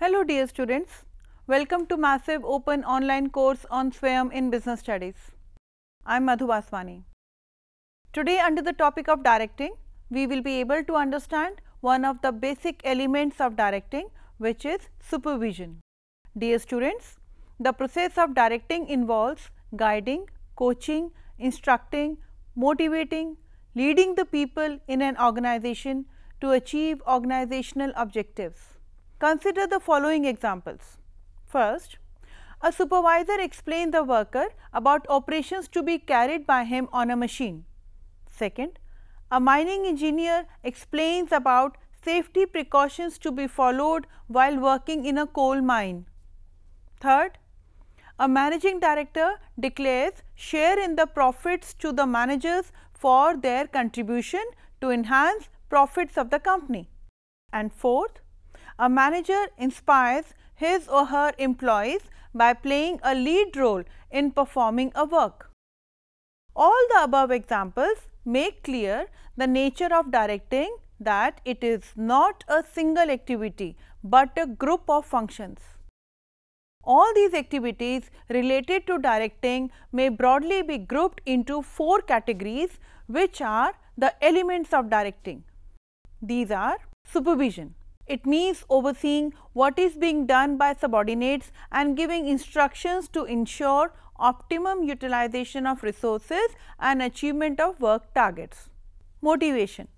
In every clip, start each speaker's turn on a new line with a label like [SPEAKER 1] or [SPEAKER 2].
[SPEAKER 1] Hello dear students, welcome to massive open online course on SWAYAM in Business Studies. I am Madhu Vaswani. Today under the topic of directing, we will be able to understand one of the basic elements of directing which is supervision. Dear students, the process of directing involves guiding, coaching, instructing, motivating, leading the people in an organization to achieve organizational objectives. Consider the following examples. First, a supervisor explains the worker about operations to be carried by him on a machine. Second, a mining engineer explains about safety precautions to be followed while working in a coal mine. Third, a managing director declares share in the profits to the managers for their contribution to enhance profits of the company. And fourth, a manager inspires his or her employees by playing a lead role in performing a work. All the above examples make clear the nature of directing that it is not a single activity, but a group of functions. All these activities related to directing may broadly be grouped into four categories which are the elements of directing. These are supervision. It means overseeing what is being done by subordinates and giving instructions to ensure optimum utilization of resources and achievement of work targets. Motivation.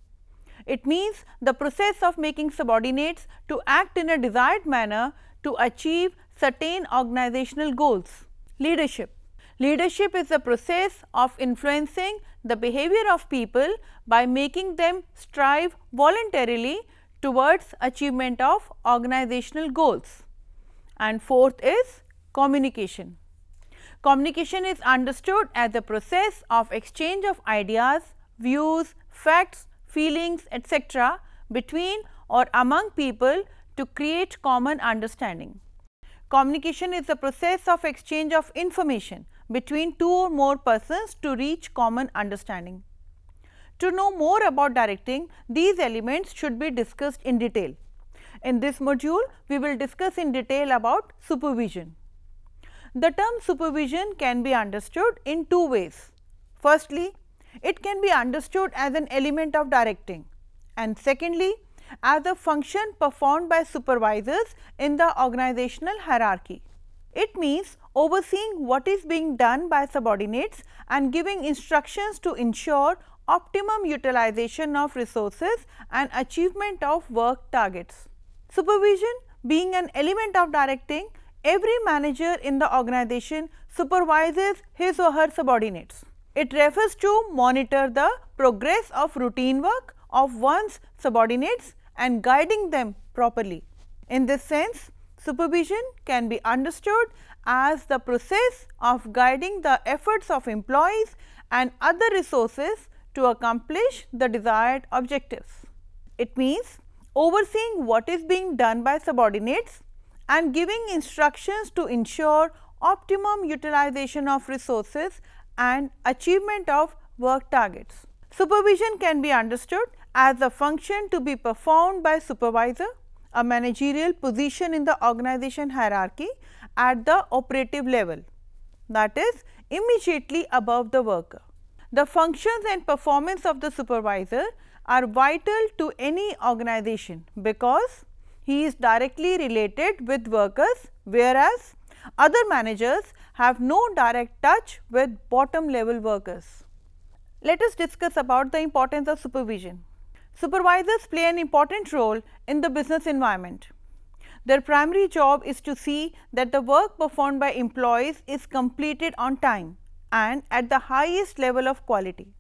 [SPEAKER 1] It means the process of making subordinates to act in a desired manner to achieve certain organizational goals. Leadership. Leadership is the process of influencing the behavior of people by making them strive voluntarily towards achievement of organizational goals. And fourth is communication. Communication is understood as the process of exchange of ideas, views, facts, feelings etc., between or among people to create common understanding. Communication is the process of exchange of information between two or more persons to reach common understanding. To know more about directing, these elements should be discussed in detail. In this module, we will discuss in detail about supervision. The term supervision can be understood in two ways. Firstly, it can be understood as an element of directing and secondly, as a function performed by supervisors in the organizational hierarchy. It means overseeing what is being done by subordinates and giving instructions to ensure optimum utilization of resources and achievement of work targets. Supervision being an element of directing, every manager in the organization supervises his or her subordinates. It refers to monitor the progress of routine work of one's subordinates and guiding them properly. In this sense, supervision can be understood as the process of guiding the efforts of employees and other resources to accomplish the desired objectives. It means overseeing what is being done by subordinates and giving instructions to ensure optimum utilization of resources and achievement of work targets. Supervision can be understood as a function to be performed by supervisor, a managerial position in the organization hierarchy at the operative level that is immediately above the worker. The functions and performance of the supervisor are vital to any organization because he is directly related with workers whereas other managers have no direct touch with bottom level workers. Let us discuss about the importance of supervision. Supervisors play an important role in the business environment. Their primary job is to see that the work performed by employees is completed on time and at the highest level of quality.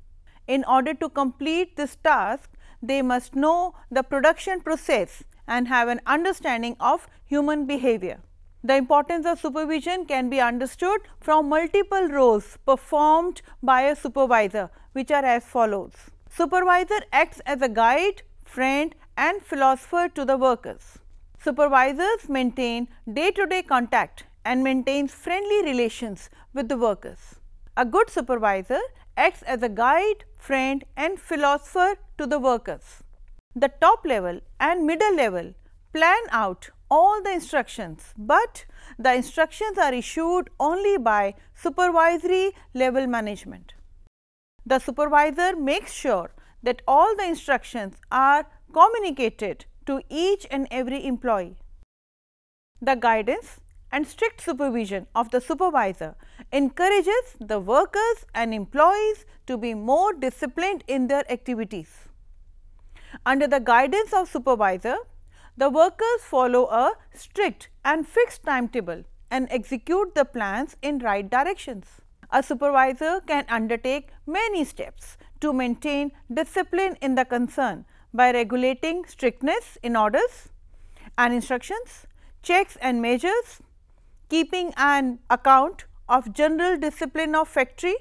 [SPEAKER 1] In order to complete this task, they must know the production process and have an understanding of human behavior. The importance of supervision can be understood from multiple roles performed by a supervisor which are as follows. Supervisor acts as a guide, friend and philosopher to the workers. Supervisors maintain day to day contact and maintains friendly relations with the workers. A good supervisor acts as a guide, friend and philosopher to the workers. The top level and middle level plan out all the instructions, but the instructions are issued only by supervisory level management. The supervisor makes sure that all the instructions are communicated to each and every employee. The guidance and strict supervision of the supervisor encourages the workers and employees to be more disciplined in their activities. Under the guidance of supervisor, the workers follow a strict and fixed timetable and execute the plans in right directions. A supervisor can undertake many steps to maintain discipline in the concern by regulating strictness in orders and instructions, checks and measures, keeping an account of general discipline of factory,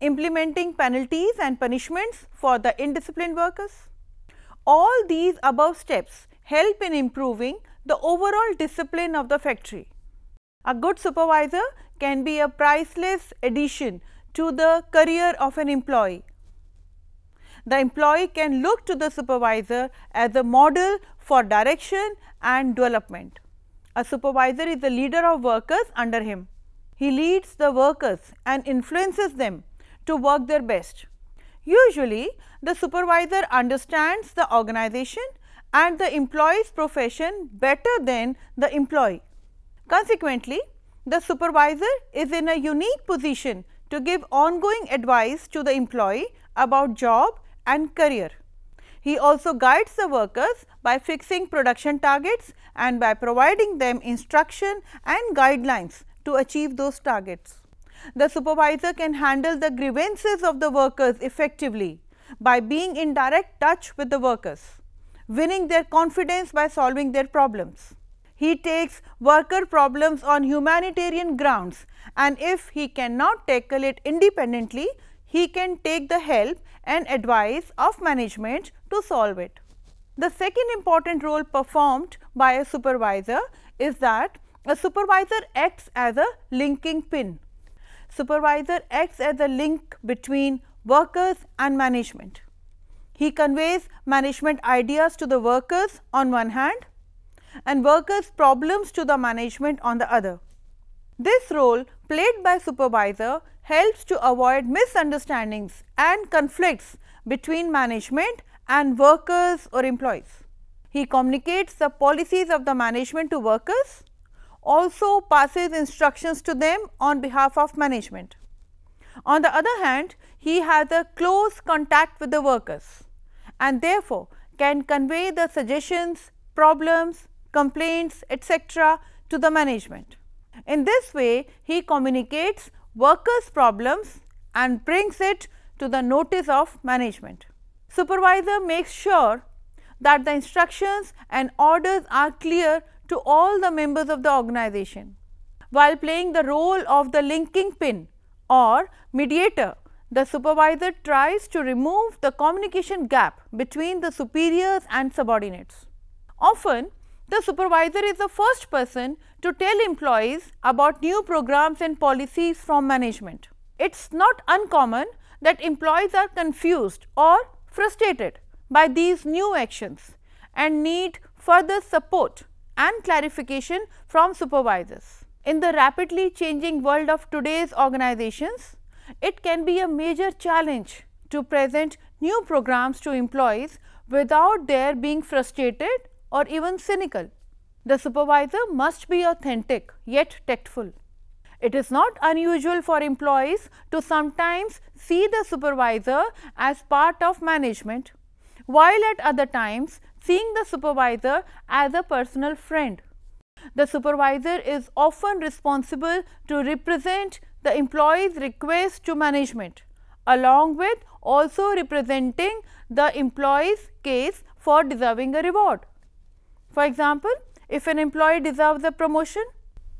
[SPEAKER 1] implementing penalties and punishments for the indisciplined workers. All these above steps help in improving the overall discipline of the factory. A good supervisor can be a priceless addition to the career of an employee. The employee can look to the supervisor as a model for direction and development. A supervisor is the leader of workers under him. He leads the workers and influences them to work their best. Usually, the supervisor understands the organization and the employee's profession better than the employee. Consequently, the supervisor is in a unique position to give ongoing advice to the employee about job and career. He also guides the workers by fixing production targets and by providing them instruction and guidelines to achieve those targets. The supervisor can handle the grievances of the workers effectively by being in direct touch with the workers, winning their confidence by solving their problems. He takes worker problems on humanitarian grounds and if he cannot tackle it independently, he can take the help and advice of management to solve it. The second important role performed by a supervisor is that a supervisor acts as a linking pin. Supervisor acts as a link between workers and management. He conveys management ideas to the workers on one hand and workers problems to the management on the other. This role played by supervisor helps to avoid misunderstandings and conflicts between management and workers or employees. He communicates the policies of the management to workers, also passes instructions to them on behalf of management. On the other hand, he has a close contact with the workers and therefore, can convey the suggestions, problems, complaints etc., to the management. In this way, he communicates workers' problems and brings it to the notice of management. Supervisor makes sure that the instructions and orders are clear to all the members of the organization. While playing the role of the linking pin or mediator, the supervisor tries to remove the communication gap between the superiors and subordinates. Often, the supervisor is the first person to tell employees about new programs and policies from management. It is not uncommon that employees are confused or frustrated by these new actions and need further support and clarification from supervisors. In the rapidly changing world of today's organizations, it can be a major challenge to present new programs to employees without their being frustrated or even cynical. The supervisor must be authentic yet tactful. It is not unusual for employees to sometimes see the supervisor as part of management, while at other times seeing the supervisor as a personal friend. The supervisor is often responsible to represent the employee's request to management, along with also representing the employee's case for deserving a reward. For example, if an employee deserves a promotion,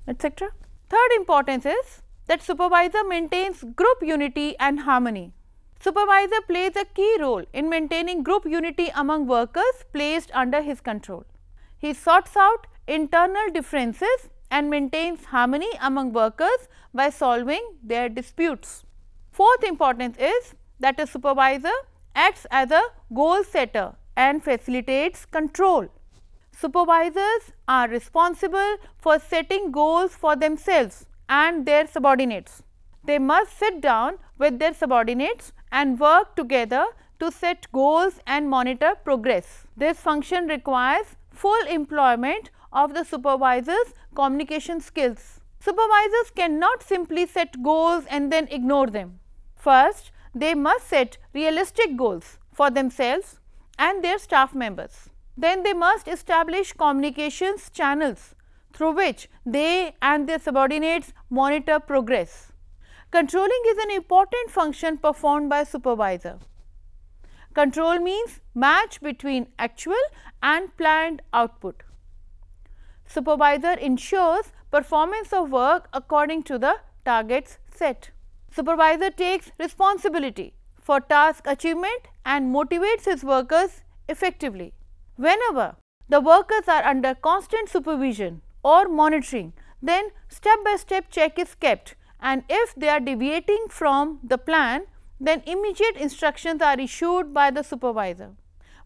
[SPEAKER 1] etc. Third importance is that supervisor maintains group unity and harmony. Supervisor plays a key role in maintaining group unity among workers placed under his control. He sorts out internal differences and maintains harmony among workers by solving their disputes. Fourth importance is that a supervisor acts as a goal setter and facilitates control. Supervisors are responsible for setting goals for themselves and their subordinates. They must sit down with their subordinates and work together to set goals and monitor progress. This function requires full employment of the supervisor's communication skills. Supervisors cannot simply set goals and then ignore them. First, they must set realistic goals for themselves and their staff members. Then they must establish communications channels through which they and their subordinates monitor progress. Controlling is an important function performed by supervisor. Control means match between actual and planned output. Supervisor ensures performance of work according to the targets set. Supervisor takes responsibility for task achievement and motivates his workers effectively. Whenever the workers are under constant supervision or monitoring, then step by step check is kept and if they are deviating from the plan, then immediate instructions are issued by the supervisor.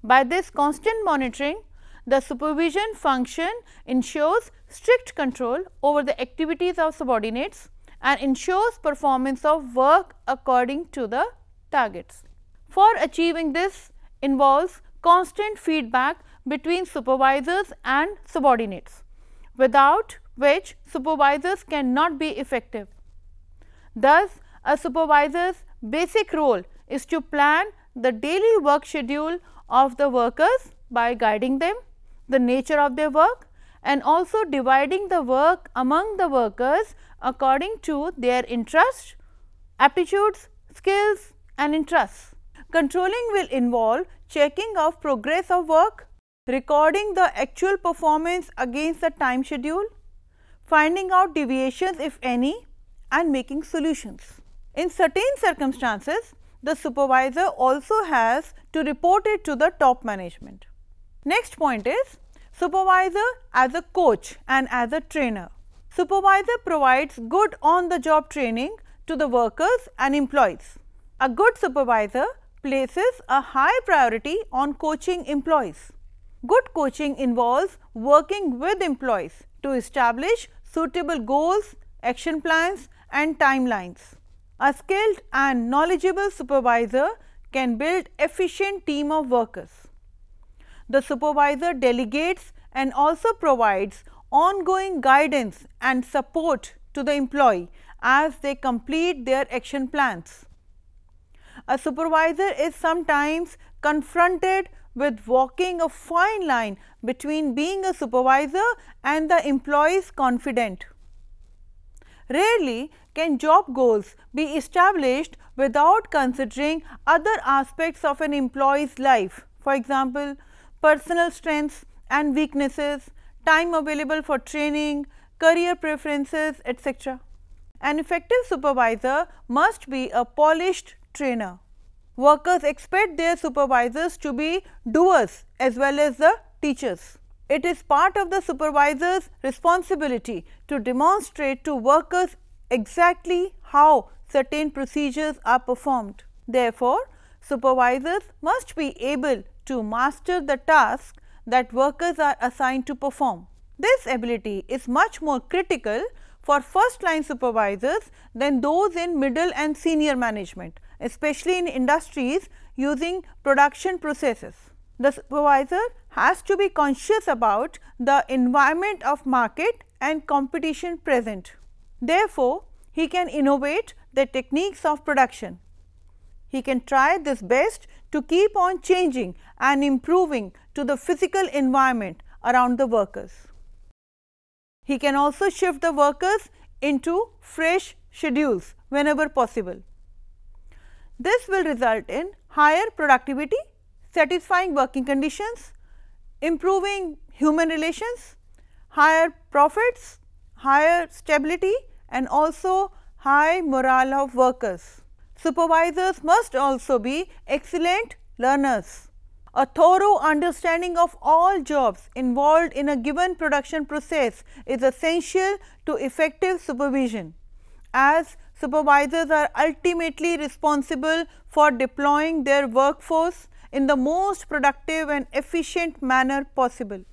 [SPEAKER 1] By this constant monitoring, the supervision function ensures strict control over the activities of subordinates and ensures performance of work according to the targets. For achieving this involves constant feedback between supervisors and subordinates, without which supervisors cannot be effective. Thus, a supervisor's basic role is to plan the daily work schedule of the workers by guiding them, the nature of their work and also dividing the work among the workers according to their interests, aptitudes, skills and interests. Controlling will involve checking of progress of work, recording the actual performance against the time schedule, finding out deviations if any and making solutions. In certain circumstances, the supervisor also has to report it to the top management. Next point is supervisor as a coach and as a trainer. Supervisor provides good on the job training to the workers and employees. A good supervisor places a high priority on coaching employees. Good coaching involves working with employees to establish suitable goals, action plans and timelines. A skilled and knowledgeable supervisor can build efficient team of workers. The supervisor delegates and also provides ongoing guidance and support to the employee as they complete their action plans a supervisor is sometimes confronted with walking a fine line between being a supervisor and the employee's confidant. Rarely can job goals be established without considering other aspects of an employee's life, for example, personal strengths and weaknesses, time available for training, career preferences, etc. An effective supervisor must be a polished trainer. Workers expect their supervisors to be doers as well as the teachers. It is part of the supervisor's responsibility to demonstrate to workers exactly how certain procedures are performed. Therefore, supervisors must be able to master the task that workers are assigned to perform. This ability is much more critical for first line supervisors than those in middle and senior management especially in industries using production processes. The supervisor has to be conscious about the environment of market and competition present. Therefore, he can innovate the techniques of production. He can try this best to keep on changing and improving to the physical environment around the workers. He can also shift the workers into fresh schedules whenever possible. This will result in higher productivity, satisfying working conditions, improving human relations, higher profits, higher stability and also high morale of workers. Supervisors must also be excellent learners. A thorough understanding of all jobs involved in a given production process is essential to effective supervision as supervisors are ultimately responsible for deploying their workforce in the most productive and efficient manner possible.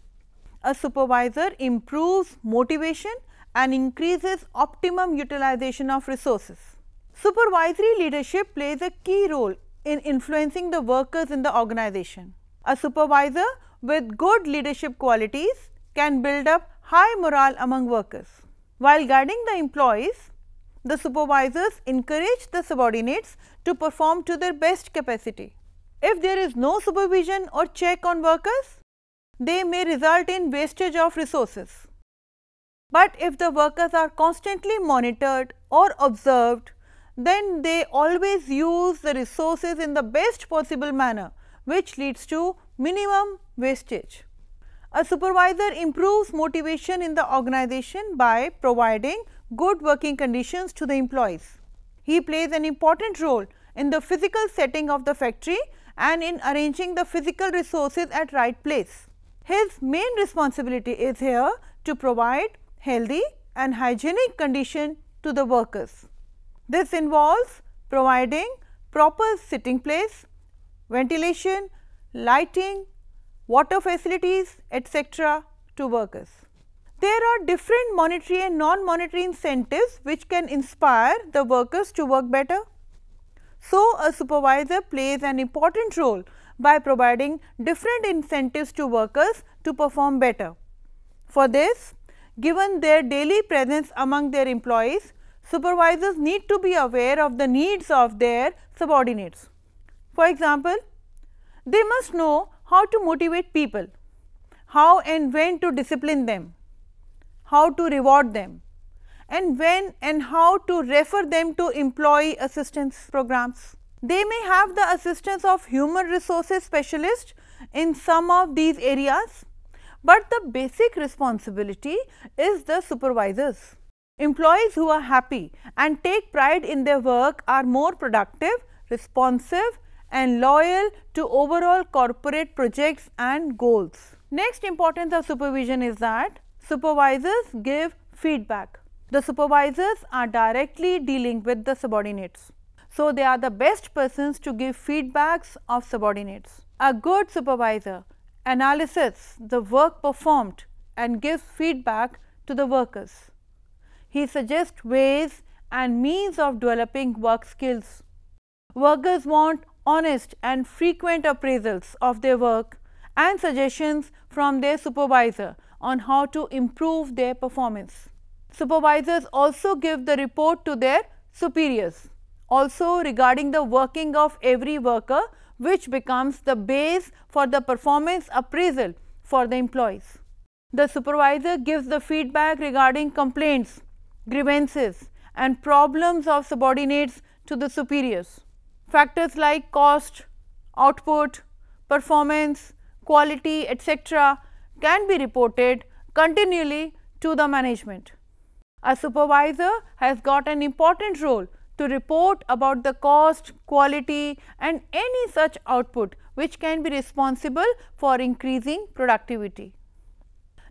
[SPEAKER 1] a supervisor improves motivation and increases optimum utilization of resources. Supervisory leadership plays a key role in influencing the workers in the organization. A supervisor with good leadership qualities can build up high morale among workers. While guiding the employees, the supervisors encourage the subordinates to perform to their best capacity. If there is no supervision or check on workers, they may result in wastage of resources. But if the workers are constantly monitored or observed, then they always use the resources in the best possible manner, which leads to minimum wastage. A supervisor improves motivation in the organization by providing good working conditions to the employees. He plays an important role in the physical setting of the factory and in arranging the physical resources at right place. His main responsibility is here to provide healthy and hygienic condition to the workers. This involves providing proper sitting place, ventilation, lighting, water facilities etc. to workers. There are different monetary and non-monetary incentives which can inspire the workers to work better. So, a supervisor plays an important role by providing different incentives to workers to perform better. For this, given their daily presence among their employees, supervisors need to be aware of the needs of their subordinates. For example, they must know how to motivate people, how and when to discipline them, how to reward them, and when and how to refer them to employee assistance programs. They may have the assistance of human resources specialist in some of these areas, but the basic responsibility is the supervisors. Employees who are happy and take pride in their work are more productive, responsive and loyal to overall corporate projects and goals. Next importance of supervision is that supervisors give feedback. The supervisors are directly dealing with the subordinates. So, they are the best persons to give feedbacks of subordinates. A good supervisor analyses the work performed and gives feedback to the workers. He suggests ways and means of developing work skills. Workers want honest and frequent appraisals of their work and suggestions from their supervisor on how to improve their performance. Supervisors also give the report to their superiors, also regarding the working of every worker which becomes the base for the performance appraisal for the employees. The supervisor gives the feedback regarding complaints, grievances and problems of subordinates to the superiors. Factors like cost, output, performance, quality etc., can be reported continually to the management. A supervisor has got an important role to report about the cost, quality and any such output which can be responsible for increasing productivity.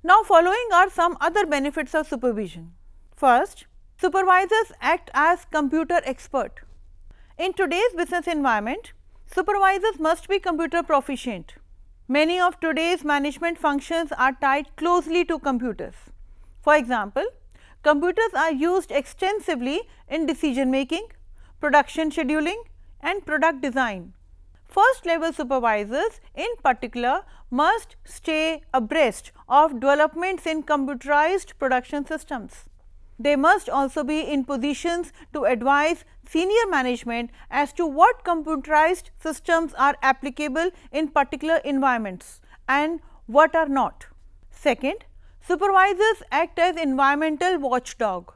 [SPEAKER 1] Now, following are some other benefits of supervision. First, supervisors act as computer expert. In today's business environment, supervisors must be computer proficient. Many of today's management functions are tied closely to computers. For example, computers are used extensively in decision making, production scheduling and product design. First level supervisors in particular must stay abreast of developments in computerized production systems. They must also be in positions to advise senior management as to what computerized systems are applicable in particular environments and what are not. Second, supervisors act as environmental watchdog.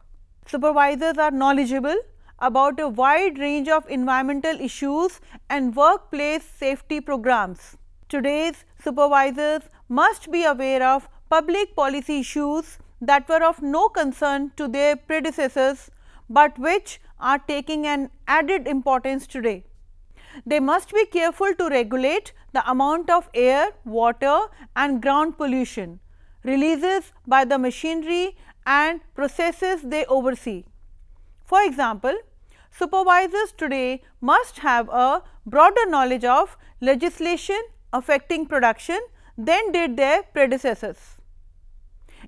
[SPEAKER 1] Supervisors are knowledgeable about a wide range of environmental issues and workplace safety programs. Today's supervisors must be aware of public policy issues that were of no concern to their predecessors, but which are taking an added importance today. They must be careful to regulate the amount of air, water and ground pollution releases by the machinery and processes they oversee. For example, supervisors today must have a broader knowledge of legislation affecting production than did their predecessors.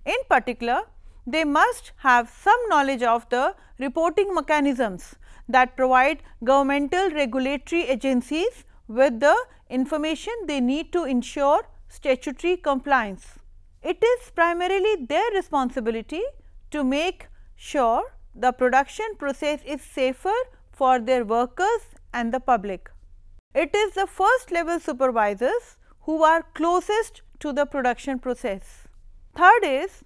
[SPEAKER 1] In particular, they must have some knowledge of the reporting mechanisms that provide governmental regulatory agencies with the information they need to ensure statutory compliance. It is primarily their responsibility to make sure the production process is safer for their workers and the public. It is the first level supervisors who are closest to the production process. Third is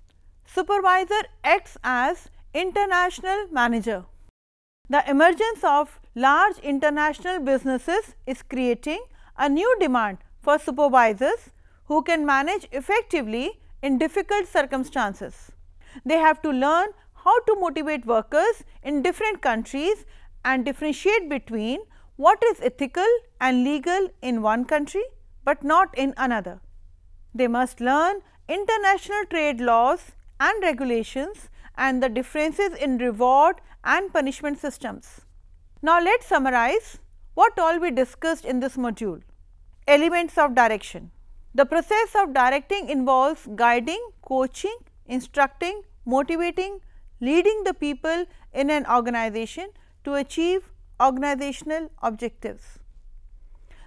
[SPEAKER 1] supervisor acts as international manager. The emergence of large international businesses is creating a new demand for supervisors who can manage effectively in difficult circumstances. They have to learn how to motivate workers in different countries and differentiate between what is ethical and legal in one country, but not in another. They must learn international trade laws and regulations and the differences in reward and punishment systems. Now, let us summarize what all we discussed in this module. Elements of direction. The process of directing involves guiding, coaching, instructing, motivating, leading the people in an organization to achieve organizational objectives.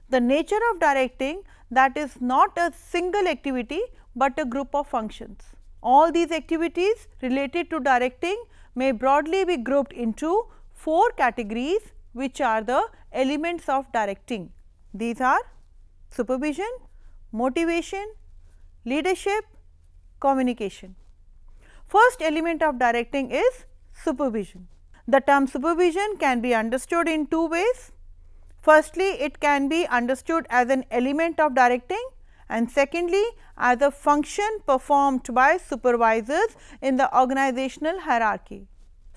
[SPEAKER 1] The nature of directing that is not a single activity, but a group of functions. All these activities related to directing may broadly be grouped into four categories which are the elements of directing. These are supervision, motivation, leadership, communication. First element of directing is supervision. The term supervision can be understood in two ways. Firstly, it can be understood as an element of directing and secondly, as a function performed by supervisors in the organizational hierarchy.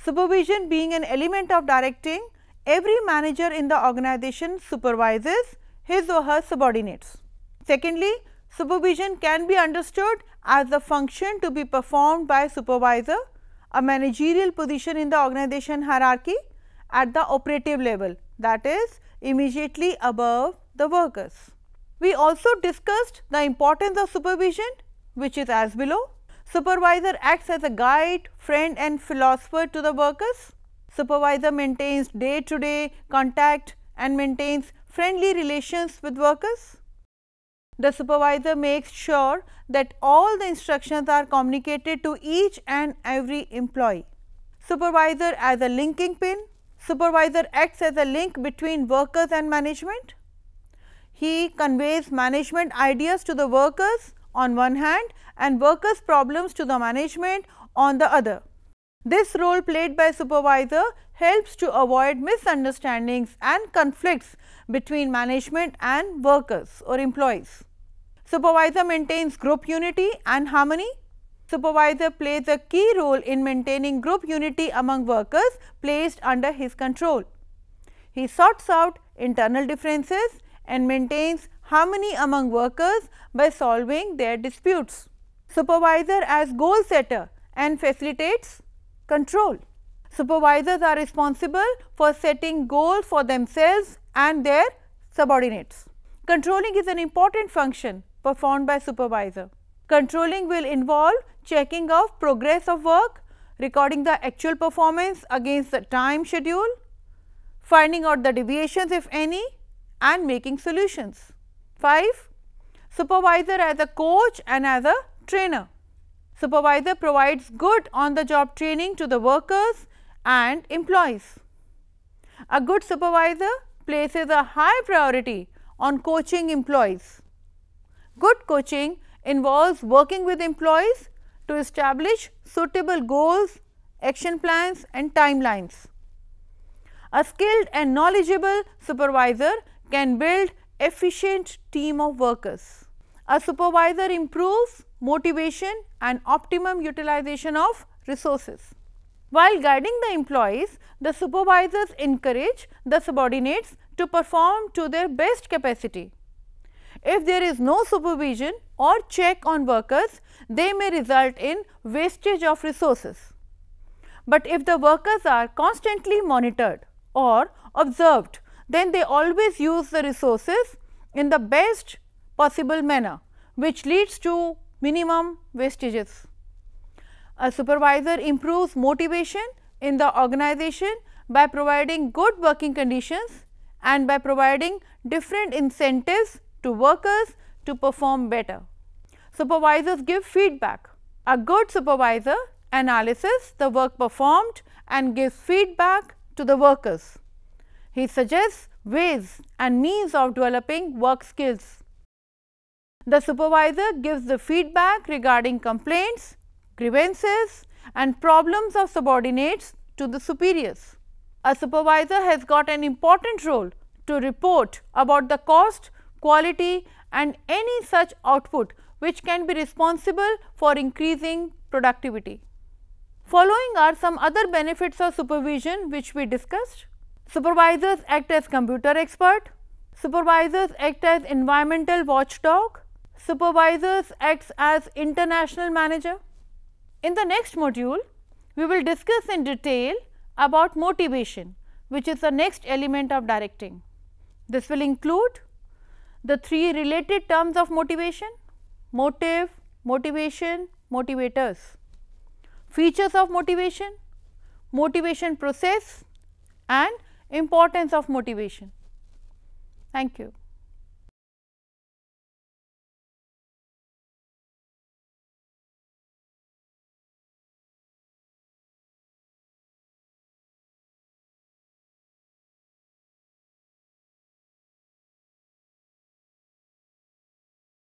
[SPEAKER 1] Supervision being an element of directing, every manager in the organization supervises his or her subordinates. Secondly, supervision can be understood as the function to be performed by supervisor, a managerial position in the organization hierarchy at the operative level that is immediately above the workers. We also discussed the importance of supervision which is as below. Supervisor acts as a guide, friend and philosopher to the workers. Supervisor maintains day to day contact and maintains friendly relations with workers. The supervisor makes sure that all the instructions are communicated to each and every employee. Supervisor as a linking pin, supervisor acts as a link between workers and management. He conveys management ideas to the workers on one hand and workers problems to the management on the other. This role played by supervisor helps to avoid misunderstandings and conflicts between management and workers or employees. Supervisor maintains group unity and harmony. Supervisor plays a key role in maintaining group unity among workers placed under his control. He sorts out internal differences and maintains harmony among workers by solving their disputes. Supervisor as goal setter and facilitates control. Supervisors are responsible for setting goals for themselves and their subordinates. Controlling is an important function performed by supervisor. Controlling will involve checking of progress of work, recording the actual performance against the time schedule, finding out the deviations if any and making solutions. 5. Supervisor as a coach and as a trainer. Supervisor provides good on the job training to the workers and employees. A good supervisor places a high priority on coaching employees. Good coaching involves working with employees to establish suitable goals, action plans and timelines. A skilled and knowledgeable supervisor can build efficient team of workers. A supervisor improves motivation and optimum utilization of resources. While guiding the employees, the supervisors encourage the subordinates to perform to their best capacity. If there is no supervision or check on workers, they may result in wastage of resources. But if the workers are constantly monitored or observed then they always use the resources in the best possible manner which leads to minimum wastages. A supervisor improves motivation in the organization by providing good working conditions and by providing different incentives to workers to perform better. Supervisors give feedback. A good supervisor analyzes the work performed and gives feedback to the workers. He suggests ways and means of developing work skills. The supervisor gives the feedback regarding complaints, grievances and problems of subordinates to the superiors. A supervisor has got an important role to report about the cost, quality and any such output which can be responsible for increasing productivity. Following are some other benefits of supervision which we discussed. Supervisors act as computer expert, supervisors act as environmental watchdog, supervisors acts as international manager. In the next module, we will discuss in detail about motivation which is the next element of directing. This will include the three related terms of motivation, motive, motivation, motivators features of motivation, motivation process and importance of motivation. Thank you.